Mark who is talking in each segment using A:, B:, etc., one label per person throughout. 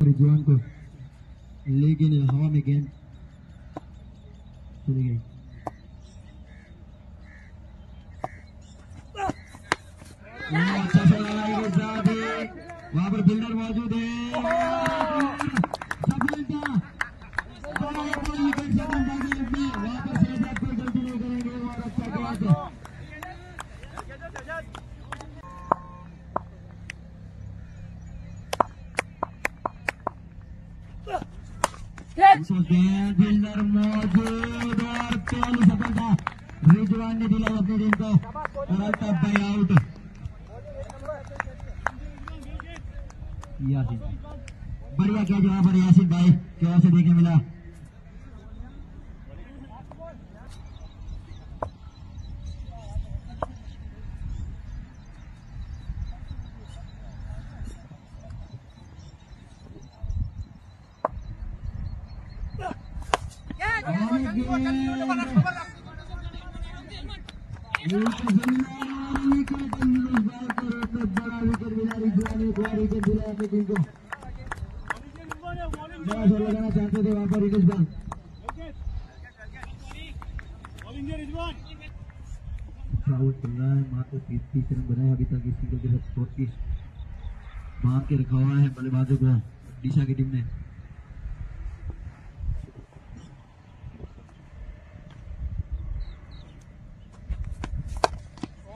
A: रिजवान को लेकिन हवा में गेंद। चली गई। अच्छा वहाँ पर बिल्डर मौजूद है सफलता बड़ा बड़ा विकेट से बंदा में वहाँ पर शहजाद कोई गलती नहीं करेंगे और अच्छा कैच पहली सफलता रिजवान ने दिला अपनी टीम को बाई आउट बढ़िया क्या जवाब यासिन भाई क्या से देखने मिला बड़ा विकेट मिला रिजवान एक और विकेट मिला अपनी टीम को बड़ा शॉट लगाना है अभी तक इसी को जो बाँध के रखा हुआ है बल्लेबाजों को, दिशा की टीम ने रिजवान को मिलने वाला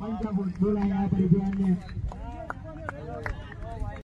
A: पंचा बोला यहाँ पर रिजवान ने